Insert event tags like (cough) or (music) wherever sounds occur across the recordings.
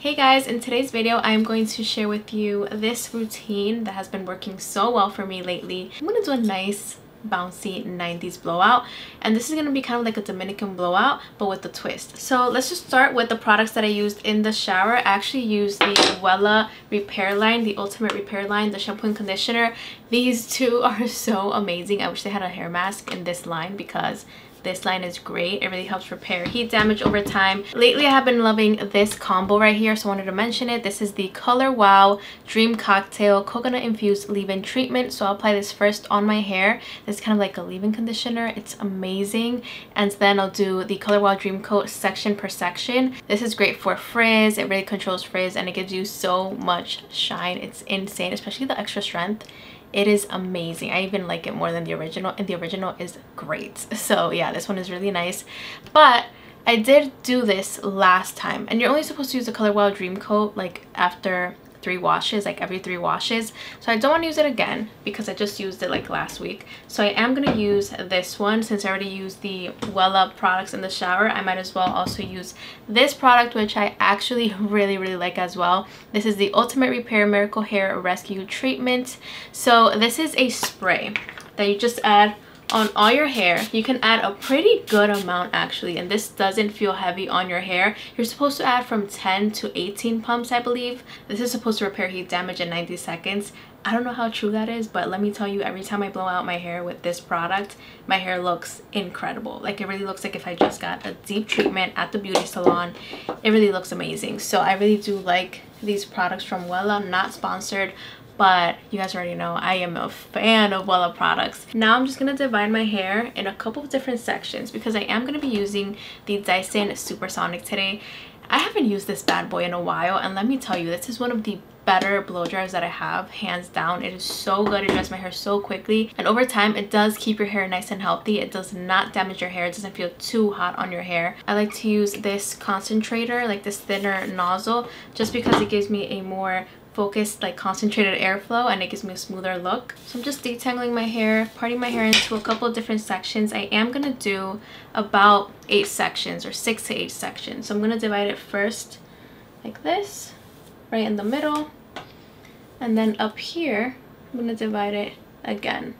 Hey guys, in today's video I'm going to share with you this routine that has been working so well for me lately. I'm going to do a nice bouncy 90s blowout and this is going to be kind of like a Dominican blowout but with a twist. So let's just start with the products that I used in the shower. I actually used the Wella Repair Line, the Ultimate Repair Line, the shampoo and conditioner. These two (laughs) are so amazing. I wish they had a hair mask in this line because this line is great. It really helps repair heat damage over time. Lately i have been loving this combo right here so i wanted to mention it. This is the color wow dream cocktail coconut infused leave-in treatment. So i'll apply this first on my hair. It's kind of like a leave-in conditioner. It's amazing. And then i'll do the color wow dream coat section per section. This is great for frizz. It really controls frizz and it gives you so much shine. It's insane especially the extra strength it is amazing. I even like it more than the original and the original is great. (laughs) So yeah this one is really nice. But i did do this last time and you're only supposed to use the color wow dream coat like after three washes like every three washes. So i don't want to use it again because i just used it like last week. So i am going to use this one. Since i already used the Wella products in the shower i might as well also use this product which i actually (laughs) really really like as well. This is the ultimate repair miracle hair rescue treatment. So this is a spray that you just add on all your hair you can add a pretty good amount actually and this doesn't feel heavy on your hair you're supposed to add from 10 to 18 pumps i believe this is supposed to repair heat damage in 90 seconds I don't know how true that is, but let me tell you, every time I blow out my hair with this product, my hair looks incredible. Like it really looks like if I just got a deep treatment at the beauty salon. It really looks amazing. So I really do like these products from Wella, not sponsored, but you guys already know I am a fan of Wella products. Now I'm just going to divide my hair in a couple of different sections because I am going to be using the Dyson Supersonic today. I haven't used this bad boy in a while and let me tell you this is one of the better blow dryers that I have hands down it is so good it dries my hair so quickly and over time it does keep your hair nice and healthy it does not damage your hair it doesn't feel too hot on your hair I like to use this concentrator like this thinner nozzle just because it gives me a more focused like concentrated airflow and it gives me a smoother look. So i'm just detangling my hair parting my hair into a couple different sections. I am gonna do about eight sections or six to eight sections. So i'm gonna divide it first like this right in the middle. And then up here i'm gonna divide it again.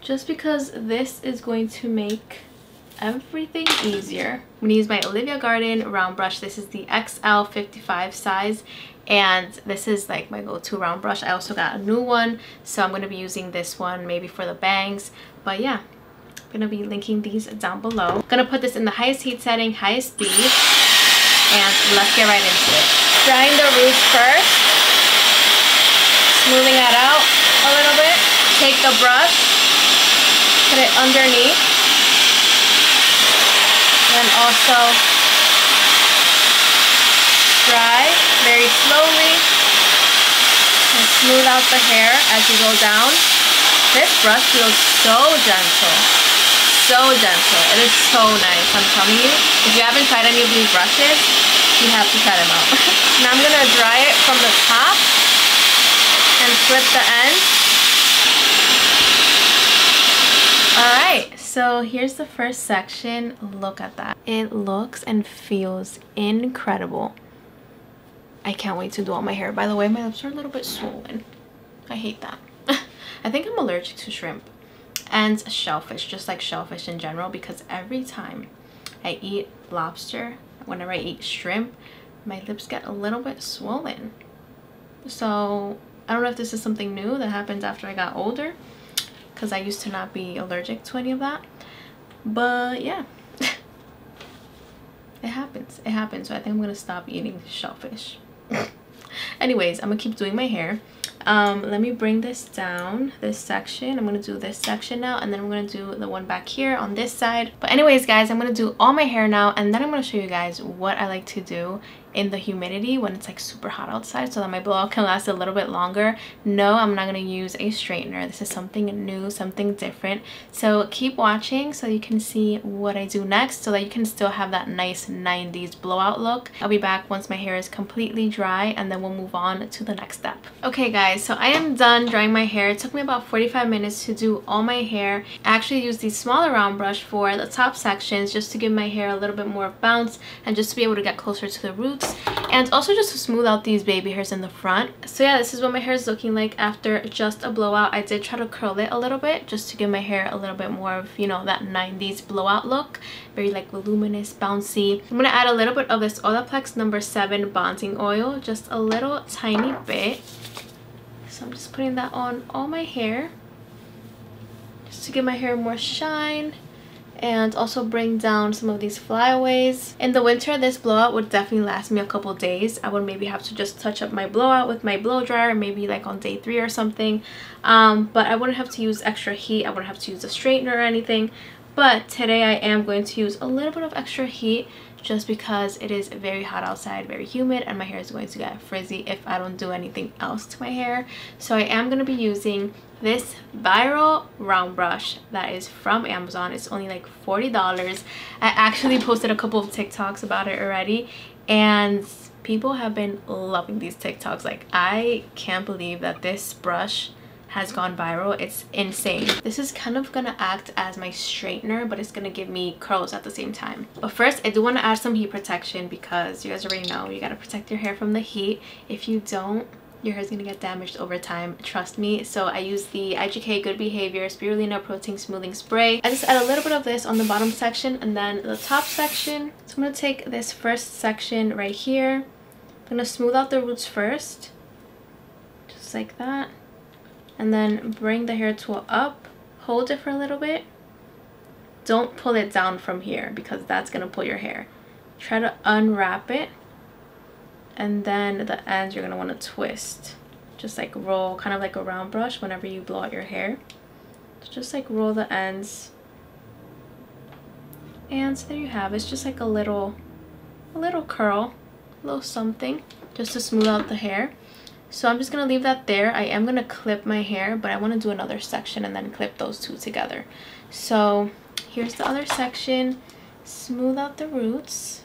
Just because this is going to make everything easier. I'm going to use my Olivia Garden round brush. This is the XL55 size and this is like my go-to round brush. I also got a new one so I'm going to be using this one maybe for the bangs. But yeah, I'm going to be linking these down below. I'm going to put this in the highest heat setting, highest speed and let's get right into it. Drying the roots first. Smoothing that out a little bit. Take the brush, put it underneath and also dry very slowly and smooth out the hair as you go down. This brush feels so gentle. So gentle. It is so nice. I'm telling you. If you haven't tried any of these brushes, you have to try them out. (laughs) now I'm to dry it from the top and flip the end. Alright, so here's the first section. Look at that. It looks and feels incredible. I can't wait to do all my hair. By the way, my lips are a little bit swollen. I hate that. (laughs) I think I'm allergic to shrimp and shellfish, just like shellfish in general, because every time I eat lobster, whenever I eat shrimp, my lips get a little bit swollen. So I don't know if this is something new that happens after I got older because I used to not be allergic to any of that. But yeah, (laughs) it happens. It happens. So I think I'm going to stop eating shellfish. Anyways, I'm to keep doing my hair. Um, let me bring this down, this section. I'm to do this section now and then I'm to do the one back here on this side. But anyways, guys, I'm to do all my hair now and then I'm to show you guys what I like to do in the humidity when it's like super hot outside so that my blowout can last a little bit longer. No i'm not going to use a straightener. This is something new something different. So keep watching so you can see what i do next so that you can still have that nice 90s blowout look. I'll be back once my hair is completely dry and then we'll move on to the next step. Okay guys so i am done drying my hair. It took me about 45 minutes to do all my hair. I actually used the smaller round brush for the top sections just to give my hair a little bit more bounce and just to be able to get closer to the roots roots and also just to smooth out these baby hairs in the front. So yeah this is what my hair is looking like after just a blowout. I did try to curl it a little bit just to give my hair a little bit more of you know that 90s blowout look. Very like voluminous bouncy. I'm gonna add a little bit of this olaplex number seven bonding oil just a little tiny bit. So i'm just putting that on all my hair just to give my hair more shine and also bring down some of these flyaways. In the winter, this blowout would definitely last me a couple days. I would maybe have to just touch up my blowout with my blow dryer, maybe like on day three or something. Um, but I wouldn't have to use extra heat. I wouldn't have to use a straightener or anything. But today I am going to use a little bit of extra heat just because it is very hot outside, very humid, and my hair is going to get frizzy if I don't do anything else to my hair. So I am going to be using this viral round brush that is from Amazon. It's only like $40. I actually (laughs) posted a couple of TikToks about it already and people have been loving these TikToks. Like I can't believe that this brush has gone viral. It's insane. This is kind of gonna act as my straightener, but it's gonna give me curls at the same time. But first, I do wanna add some heat protection because you guys already know you gotta protect your hair from the heat. If you don't, your hair is to get damaged over time trust me so i use the igk good behavior spirulina protein smoothing spray i just add a little bit of this on the bottom section and then the top section so i'm to take this first section right here i'm to smooth out the roots first just like that and then bring the hair tool up hold it for a little bit. Don't pull it down from here because that's going to pull your hair. Try to unwrap it and then the ends you're going to want to twist. Just like roll kind of like a round brush whenever you blow out your hair. So just like roll the ends. And so there you have it's just like a little a little curl a little something just to smooth out the hair so I'm just going to leave that there. I am going to clip my hair, but I want to do another section and then clip those two together. So here's the other section. Smooth out the roots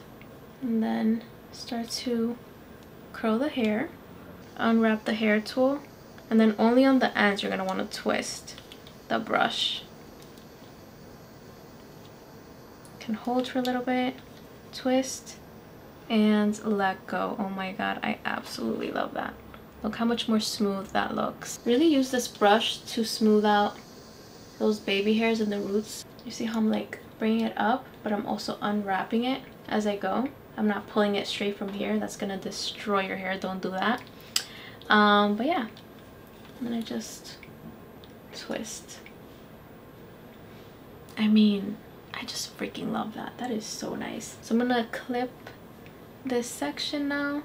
and then start to curl the hair, unwrap the hair tool, and then only on the ends you're going to want to twist the brush. Can hold for a little bit, twist, and let go. Oh my god, I absolutely love that. Look how much more smooth that looks. Really use this brush to smooth out those baby hairs and the roots. You see how I'm like bringing it up, but I'm also unwrapping it as I go. I'm not pulling it straight from here. That's going to destroy your hair. Don't do that. Um, but yeah. And then I just twist. I mean, I just freaking love that. That is so nice. So I'm going to clip this section now.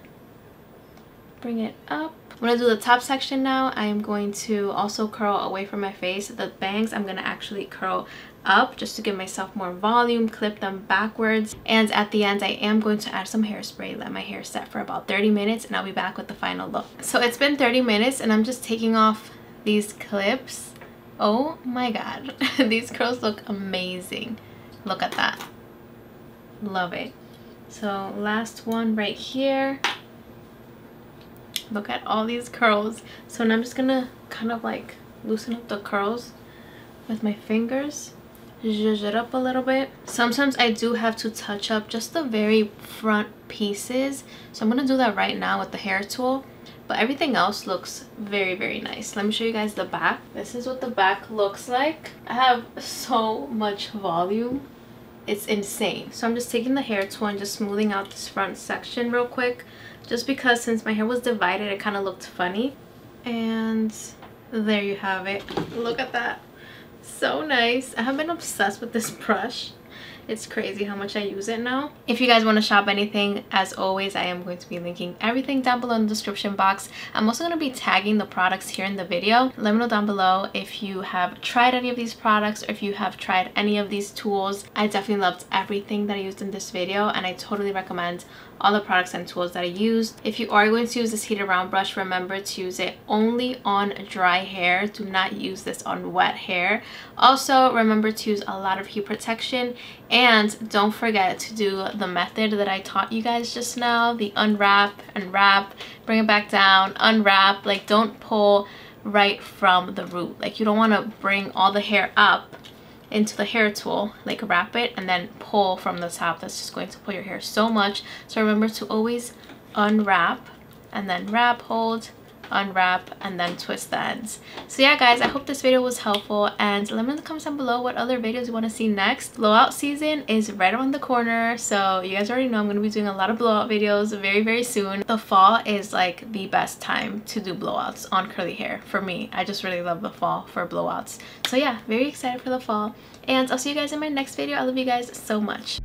Bring it up. I'm going to do the top section now. I am going to also curl away from my face. The bangs. I'm going to actually curl up just to give myself more volume clip them backwards. And at the end I am going to add some hairspray. Let my hair set for about 30 minutes and I'll be back with the final look. So it's been 30 minutes and I'm just taking off these clips. Oh my god. (laughs) These curls look amazing. Look at that. Love it. So last one right here look at all these curls. So now I'm just gonna kind of like loosen up the curls with my fingers. Zhuzh it up a little bit. Sometimes i do have to touch up just the very front pieces. So i'm gonna do that right now with the hair tool. But everything else looks very very nice. Let me show you guys the back. This is what the back looks like. I have so much volume. It's insane. So i'm just taking the hair tool and just smoothing out this front section real quick just because since my hair was divided it kind of looked funny and there you have it look at that so nice. I have been obsessed with this brush. It's crazy how much I use it now. If you guys want to shop anything, as always, I am going to be linking everything down below in the description box. I'm also going to be tagging the products here in the video. Let me know down below if you have tried any of these products or if you have tried any of these tools. I definitely loved everything that I used in this video and I totally recommend all the products and tools that I used. If you are going to use this heated round brush, remember to use it only on dry hair. Do not use this on wet hair. Also, remember to use a lot of heat protection and don't forget to do the method that I taught you guys just now, the unwrap, unwrap, bring it back down, unwrap. Like don't pull right from the root. Like you don't want to bring all the hair up into the hair tool like wrap it and then pull from the top that's just going to pull your hair so much so remember to always unwrap and then wrap hold unwrap and then twist the ends. So yeah guys i hope this video was helpful and let me in the comments down below what other videos you want to see next. Blowout season is right around the corner so you guys already know i'm going to be doing a lot of blowout videos very very soon. The fall is like the best time to do blowouts on curly hair for me. I just really love the fall for blowouts. So yeah very excited for the fall and i'll see you guys in my next video. I love you guys so much